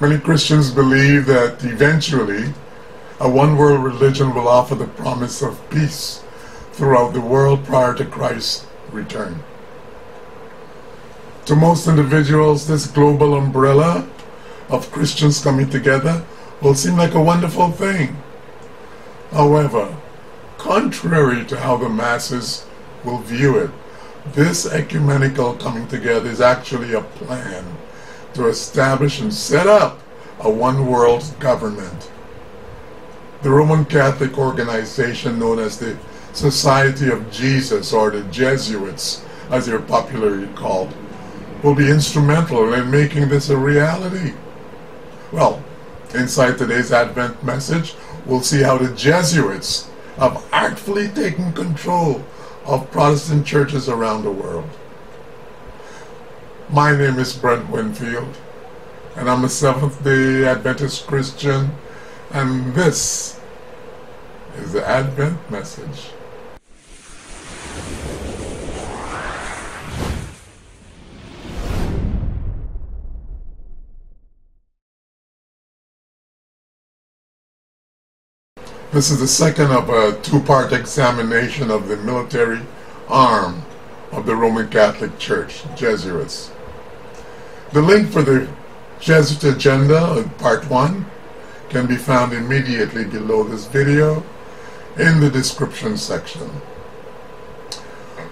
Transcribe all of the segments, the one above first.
Many Christians believe that eventually a one world religion will offer the promise of peace throughout the world prior to Christ's return. To most individuals, this global umbrella of Christians coming together will seem like a wonderful thing. However, contrary to how the masses will view it, this ecumenical coming together is actually a plan to establish and set up a one world government. The Roman Catholic organization known as the Society of Jesus or the Jesuits, as they're popularly called, will be instrumental in making this a reality. Well, inside today's Advent message, we'll see how the Jesuits have artfully taken control of Protestant churches around the world. My name is Brent Winfield, and I'm a Seventh day Adventist Christian, and this is the Advent message. This is the second of a two-part examination of the military arm of the Roman Catholic Church, Jesuits. The link for the Jesuit agenda, part one, can be found immediately below this video in the description section.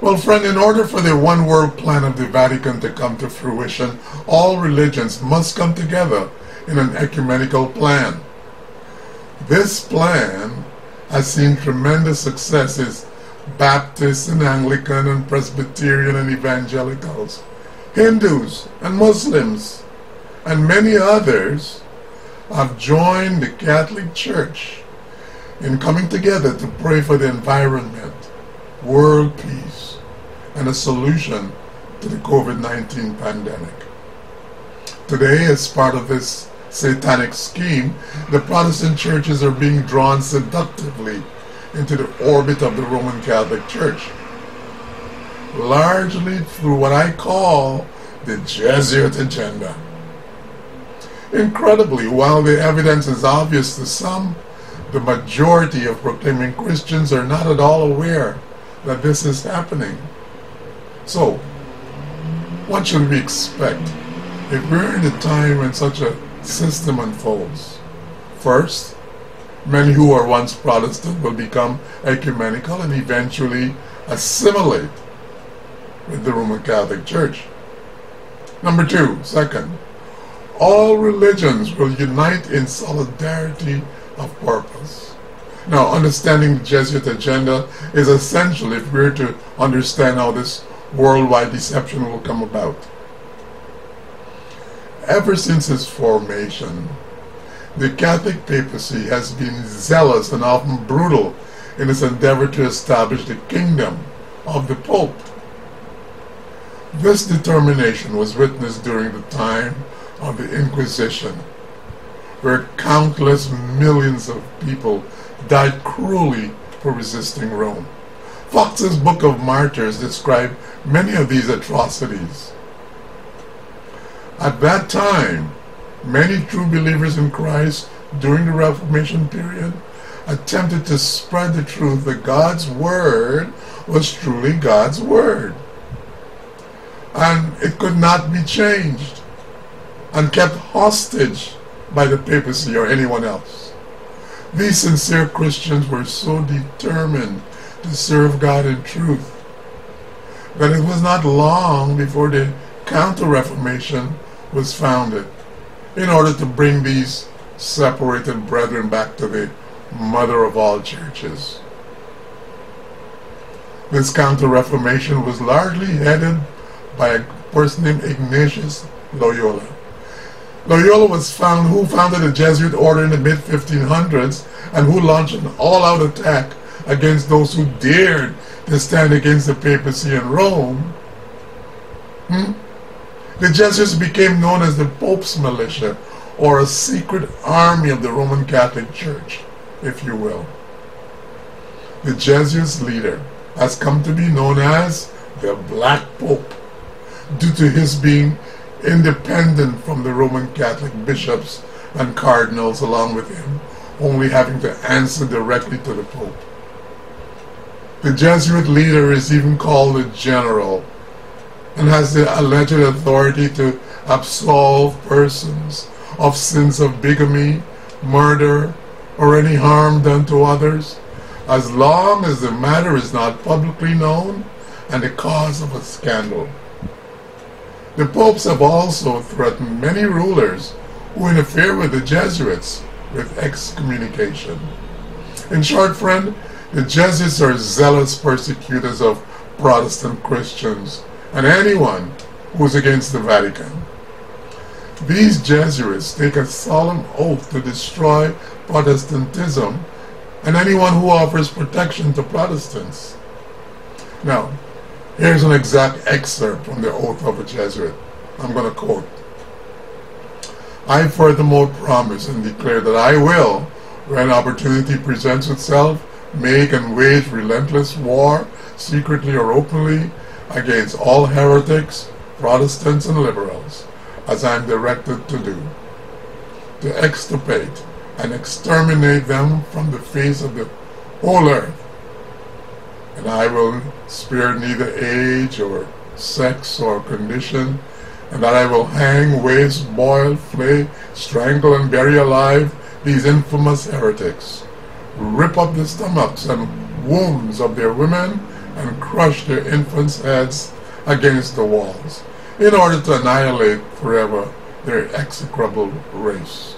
Well, friend, in order for the one world plan of the Vatican to come to fruition, all religions must come together in an ecumenical plan. This plan has seen tremendous successes Baptists and Anglican and Presbyterian and Evangelicals, Hindus and Muslims, and many others have joined the Catholic Church in coming together to pray for the environment, world peace, and a solution to the COVID-19 pandemic. Today, as part of this satanic scheme, the Protestant churches are being drawn seductively into the orbit of the Roman Catholic Church, largely through what I call the Jesuit agenda. Incredibly, while the evidence is obvious to some, the majority of proclaiming Christians are not at all aware that this is happening. So, what should we expect if we're in a time when such a system unfolds? First, many who were once Protestant will become ecumenical and eventually assimilate with the Roman Catholic Church. Number two, second, all religions will unite in solidarity of purpose. Now, understanding the Jesuit agenda is essential if we're to understand how this worldwide deception will come about. Ever since its formation, the Catholic papacy has been zealous and often brutal in its endeavor to establish the kingdom of the Pope. This determination was witnessed during the time of the Inquisition, where countless millions of people died cruelly for resisting Rome. Foxe's Book of Martyrs described many of these atrocities. At that time, Many true believers in Christ during the Reformation period attempted to spread the truth that God's Word was truly God's Word. And it could not be changed and kept hostage by the papacy or anyone else. These sincere Christians were so determined to serve God in truth that it was not long before the Counter-Reformation was founded in order to bring these separated brethren back to the mother of all churches. This counter-reformation was largely headed by a person named Ignatius Loyola. Loyola was found who founded a Jesuit order in the mid-1500s and who launched an all-out attack against those who dared to stand against the papacy in Rome. Hmm? The Jesuits became known as the Pope's militia, or a secret army of the Roman Catholic Church, if you will. The Jesuits' leader has come to be known as the Black Pope, due to his being independent from the Roman Catholic bishops and cardinals along with him, only having to answer directly to the Pope. The Jesuit leader is even called a general and has the alleged authority to absolve persons of sins of bigamy, murder, or any harm done to others, as long as the matter is not publicly known and the cause of a scandal. The popes have also threatened many rulers who interfere with the Jesuits with excommunication. In short, friend, the Jesuits are zealous persecutors of Protestant Christians and anyone who is against the Vatican. These Jesuits take a solemn oath to destroy Protestantism and anyone who offers protection to Protestants. Now, here's an exact excerpt from the oath of a Jesuit. I'm going to quote. I furthermore promise and declare that I will, when opportunity presents itself, make and wage relentless war, secretly or openly, against all heretics, Protestants, and liberals as I am directed to do, to extirpate and exterminate them from the face of the whole earth. And I will spare neither age or sex or condition, and that I will hang, waste, boil, flay, strangle, and bury alive these infamous heretics, rip up the stomachs and wombs of their women, and crush their infants' heads against the walls in order to annihilate forever their execrable race.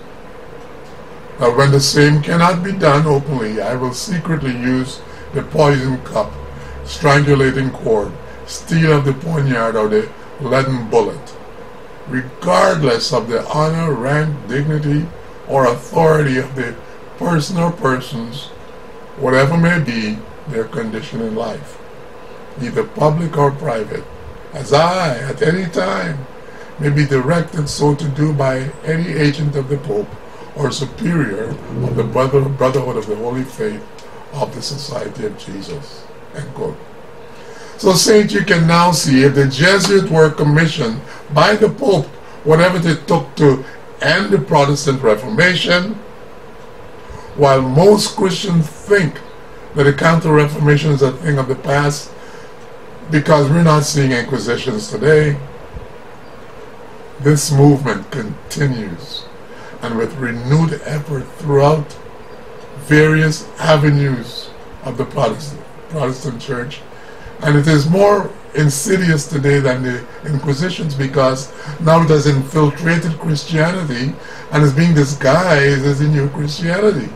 Now, when the same cannot be done openly, I will secretly use the poison cup, strangulating cord, steel of the poniard, or the leaden bullet, regardless of the honor, rank, dignity, or authority of the person or persons, whatever may be their condition in life, either public or private as I, at any time, may be directed so to do by any agent of the Pope or superior of the brother, Brotherhood of the Holy Faith of the Society of Jesus. End quote. So, Saint, you can now see if the Jesuits were commissioned by the Pope, whatever they took to end the Protestant Reformation, while most Christians think that the Counter Reformation is a thing of the past, because we're not seeing inquisitions today, this movement continues and with renewed effort throughout various avenues of the Protestant, Protestant church. And it is more insidious today than the Inquisitions because now it has infiltrated Christianity and is being disguised as a new Christianity.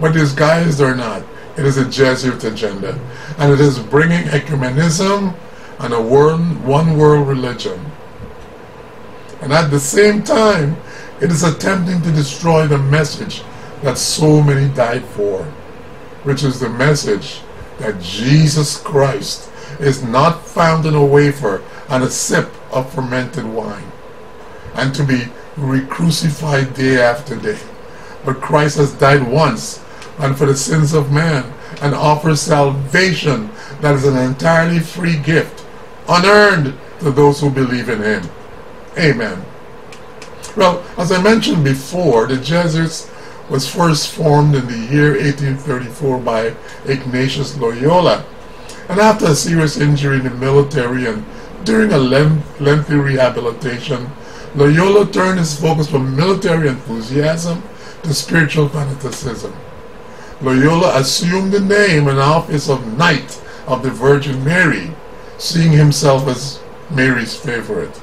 But disguised or not, it is a Jesuit agenda, and it is bringing ecumenism and a one, one world religion. And at the same time, it is attempting to destroy the message that so many died for, which is the message that Jesus Christ is not found in a wafer and a sip of fermented wine, and to be re-crucified day after day. But Christ has died once and for the sins of man and offers salvation that is an entirely free gift, unearned to those who believe in him. Amen. Well, as I mentioned before, the Jesuits was first formed in the year 1834 by Ignatius Loyola. And after a serious injury in the military and during a lengthy rehabilitation, Loyola turned his focus from military enthusiasm to spiritual fanaticism. Loyola assumed the name and office of Knight of the Virgin Mary, seeing himself as Mary's favorite.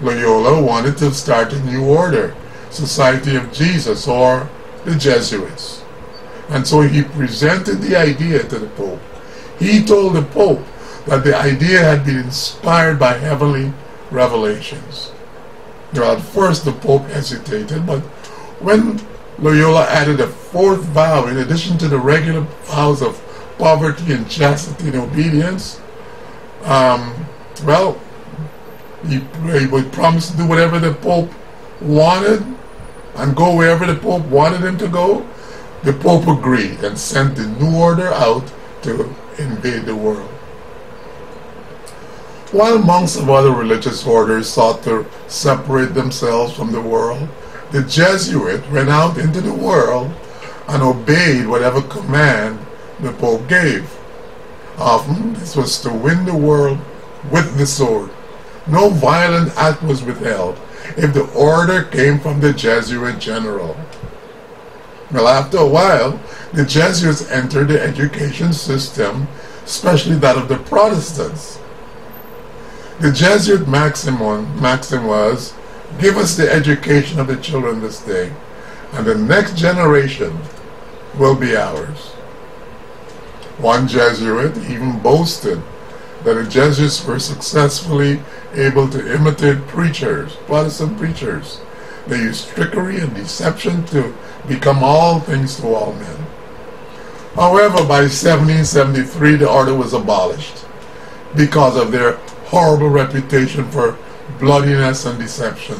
Loyola wanted to start a new order, Society of Jesus, or the Jesuits. And so he presented the idea to the Pope. He told the Pope that the idea had been inspired by heavenly revelations. Now, at first the Pope hesitated, but when Loyola added a fourth vow in addition to the regular vows of poverty and chastity and obedience. Um, well, he, he would promise to do whatever the Pope wanted and go wherever the Pope wanted him to go. The Pope agreed and sent the new order out to invade the world. While monks of other religious orders sought to separate themselves from the world, the Jesuit went out into the world and obeyed whatever command the Pope gave. Often this was to win the world with the sword. No violent act was withheld if the order came from the Jesuit general. Well, after a while, the Jesuits entered the education system, especially that of the Protestants. The Jesuit maxim, maxim was, give us the education of the children this day, and the next generation will be ours. One Jesuit even boasted that the Jesuits were successfully able to imitate preachers, Protestant preachers. They used trickery and deception to become all things to all men. However, by 1773, the order was abolished because of their horrible reputation for bloodiness and deception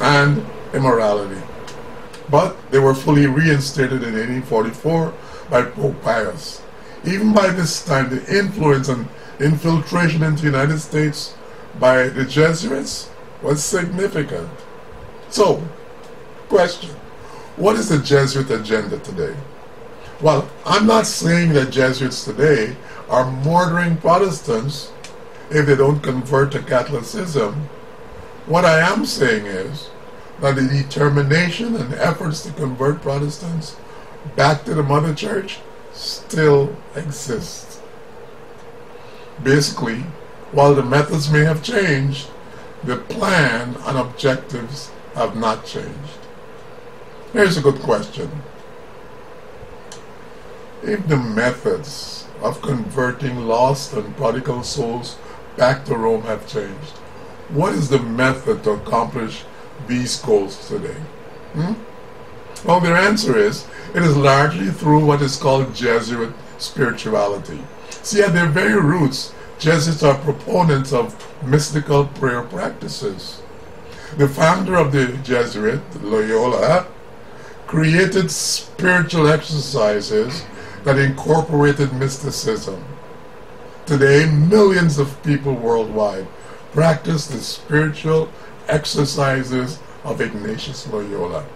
and immorality. But they were fully reinstated in 1844 by Pope Pius. Even by this time, the influence and infiltration into the United States by the Jesuits was significant. So, question What is the Jesuit agenda today? Well, I'm not saying that Jesuits today are murdering Protestants if they don't convert to Catholicism. What I am saying is that the determination and efforts to convert Protestants back to the Mother Church still exist. Basically, while the methods may have changed, the plan and objectives have not changed. Here's a good question. If the methods of converting lost and prodigal souls back to Rome have changed, what is the method to accomplish these goals today? Hmm? Well, their answer is it is largely through what is called Jesuit spirituality. See, at their very roots, Jesuits are proponents of mystical prayer practices. The founder of the Jesuit, Loyola, created spiritual exercises that incorporated mysticism. Today, millions of people worldwide practice the spiritual exercises of Ignatius Loyola.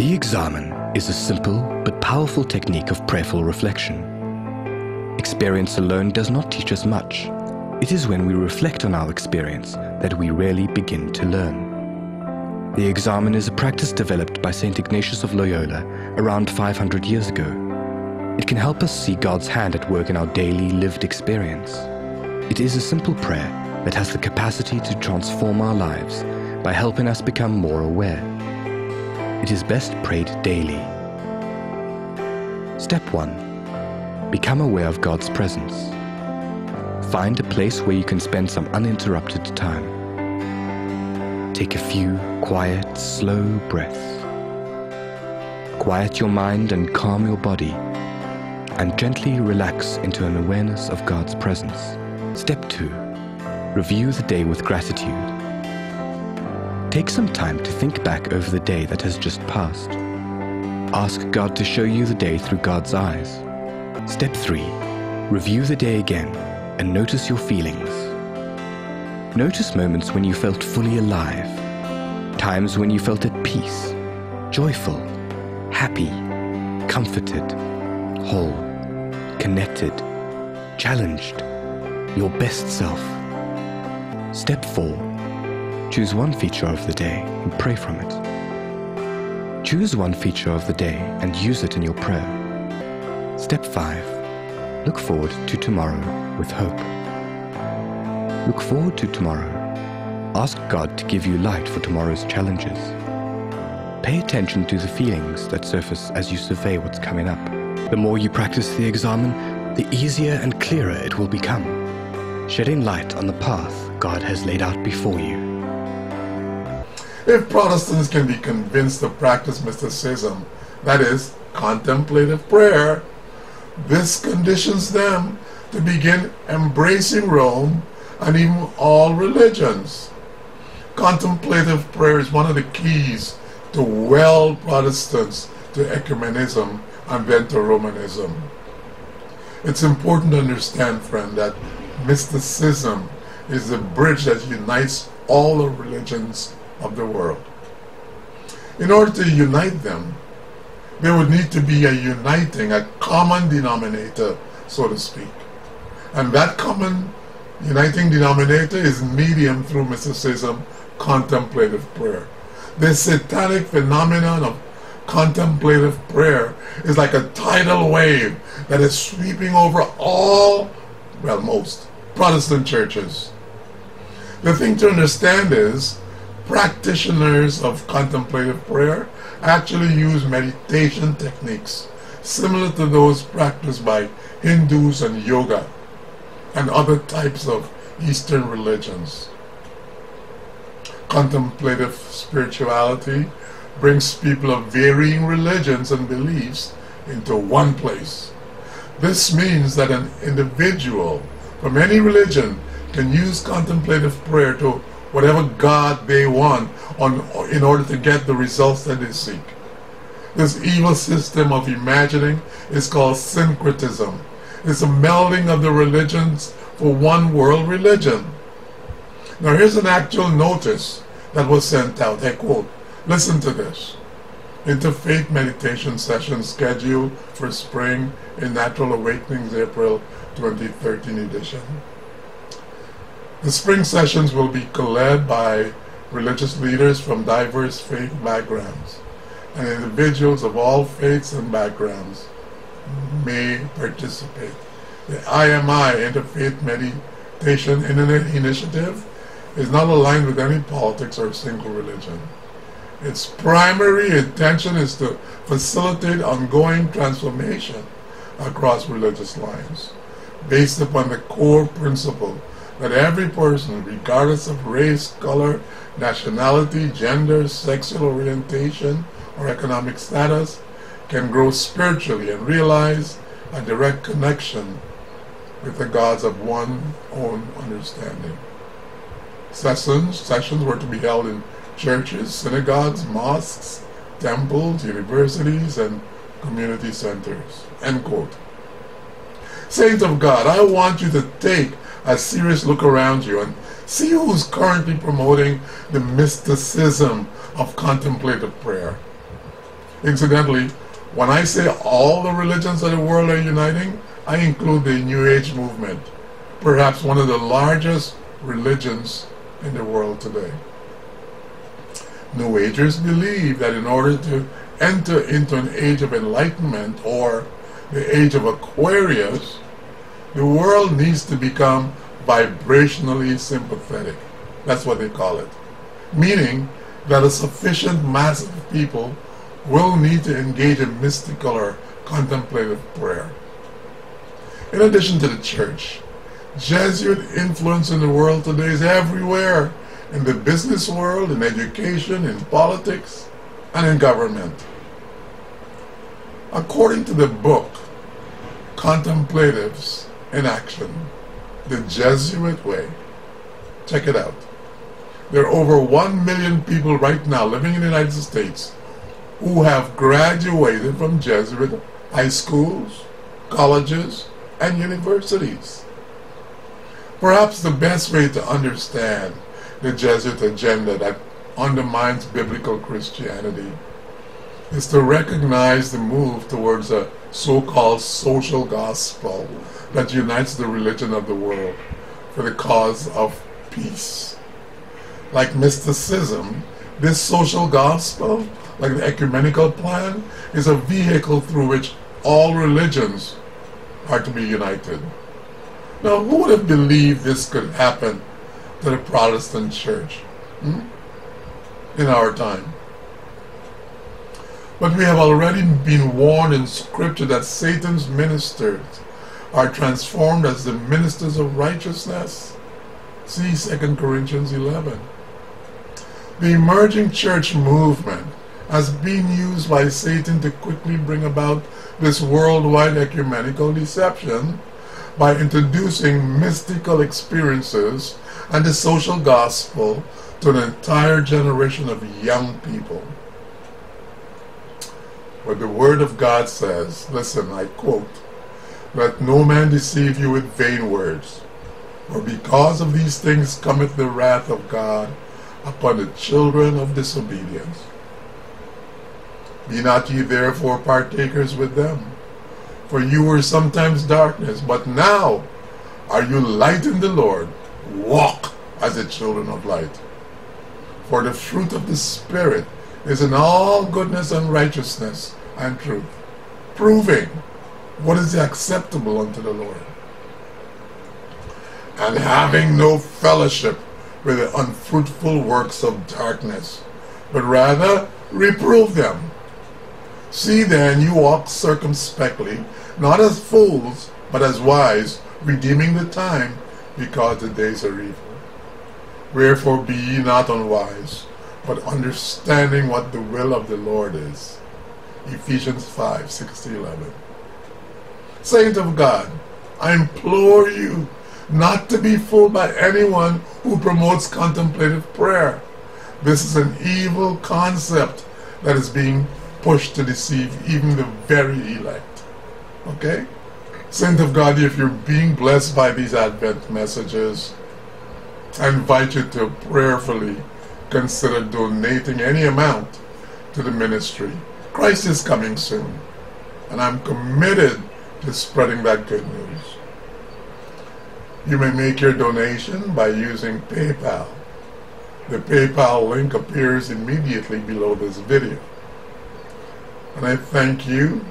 The examen is a simple but powerful technique of prayerful reflection. Experience alone does not teach us much. It is when we reflect on our experience that we really begin to learn. The examen is a practice developed by St. Ignatius of Loyola around 500 years ago. It can help us see God's hand at work in our daily lived experience. It is a simple prayer that has the capacity to transform our lives by helping us become more aware it is best prayed daily. Step 1. Become aware of God's presence. Find a place where you can spend some uninterrupted time. Take a few quiet, slow breaths. Quiet your mind and calm your body, and gently relax into an awareness of God's presence. Step 2. Review the day with gratitude. Take some time to think back over the day that has just passed. Ask God to show you the day through God's eyes. Step 3. Review the day again and notice your feelings. Notice moments when you felt fully alive, times when you felt at peace, joyful, happy, comforted, whole, connected, challenged, your best self. Step 4 Choose one feature of the day and pray from it. Choose one feature of the day and use it in your prayer. Step 5. Look forward to tomorrow with hope. Look forward to tomorrow. Ask God to give you light for tomorrow's challenges. Pay attention to the feelings that surface as you survey what's coming up. The more you practice the examen, the easier and clearer it will become, shedding light on the path God has laid out before you. If Protestants can be convinced to practice mysticism, that is, contemplative prayer, this conditions them to begin embracing Rome and even all religions. Contemplative prayer is one of the keys to well Protestants to ecumenism and then to Romanism. It's important to understand, friend, that mysticism is the bridge that unites all the religions of the world. In order to unite them, there would need to be a uniting, a common denominator, so to speak. And that common uniting denominator is medium through mysticism, contemplative prayer. This satanic phenomenon of contemplative prayer is like a tidal wave that is sweeping over all, well, most Protestant churches. The thing to understand is practitioners of contemplative prayer actually use meditation techniques similar to those practiced by Hindus and yoga and other types of Eastern religions. Contemplative spirituality brings people of varying religions and beliefs into one place. This means that an individual from any religion can use contemplative prayer to whatever God they want on, in order to get the results that they seek. This evil system of imagining is called syncretism. It's a melding of the religions for one world religion. Now here's an actual notice that was sent out. I quote, listen to this. Interfaith meditation session scheduled for spring in Natural Awakenings April 2013 edition. The spring sessions will be led by religious leaders from diverse faith backgrounds, and individuals of all faiths and backgrounds may participate. The IMI Interfaith Meditation Initiative is not aligned with any politics or single religion. Its primary intention is to facilitate ongoing transformation across religious lines based upon the core principle that every person, regardless of race, color, nationality, gender, sexual orientation, or economic status, can grow spiritually and realize a direct connection with the gods of one own understanding. Sessions, sessions were to be held in churches, synagogues, mosques, temples, universities, and community centers. End quote. Saints of God, I want you to take a serious look around you and see who's currently promoting the mysticism of contemplative prayer. Incidentally, when I say all the religions of the world are uniting, I include the New Age movement, perhaps one of the largest religions in the world today. New Agers believe that in order to enter into an age of enlightenment or the age of Aquarius, the world needs to become vibrationally sympathetic. That's what they call it. Meaning that a sufficient mass of people will need to engage in mystical or contemplative prayer. In addition to the church, Jesuit influence in the world today is everywhere in the business world, in education, in politics, and in government. According to the book, Contemplatives in Action, the Jesuit way, check it out. There are over 1 million people right now living in the United States who have graduated from Jesuit high schools, colleges, and universities. Perhaps the best way to understand the Jesuit agenda that undermines biblical Christianity is to recognize the move towards a so-called social gospel that unites the religion of the world for the cause of peace. Like mysticism, this social gospel, like the ecumenical plan, is a vehicle through which all religions are to be united. Now, who would have believed this could happen to the Protestant church hmm? in our time? But we have already been warned in Scripture that Satan's ministers are transformed as the ministers of righteousness. See 2 Corinthians 11. The emerging church movement has been used by Satan to quickly bring about this worldwide ecumenical deception by introducing mystical experiences and the social gospel to an entire generation of young people. What the Word of God says, listen, I quote, Let no man deceive you with vain words. For because of these things cometh the wrath of God upon the children of disobedience. Be not ye therefore partakers with them. For you were sometimes darkness, but now are you light in the Lord. Walk as the children of light. For the fruit of the Spirit is in all goodness and righteousness and truth, proving what is acceptable unto the Lord. And having no fellowship with the unfruitful works of darkness, but rather reprove them. See then you walk circumspectly, not as fools, but as wise, redeeming the time, because the days are evil. Wherefore be ye not unwise, but understanding what the will of the Lord is. Ephesians 5 6 11. Saint of God, I implore you not to be fooled by anyone who promotes contemplative prayer. This is an evil concept that is being pushed to deceive even the very elect. Okay? Saint of God, if you're being blessed by these Advent messages, I invite you to prayerfully consider donating any amount to the ministry. Christ is coming soon, and I'm committed to spreading that good news. You may make your donation by using PayPal. The PayPal link appears immediately below this video. And I thank you,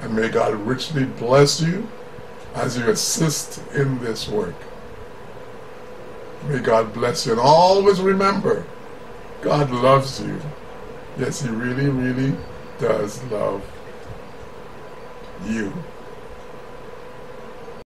and may God richly bless you as you assist in this work. May God bless you. And always remember, God loves you. Yes, He really, really does love you.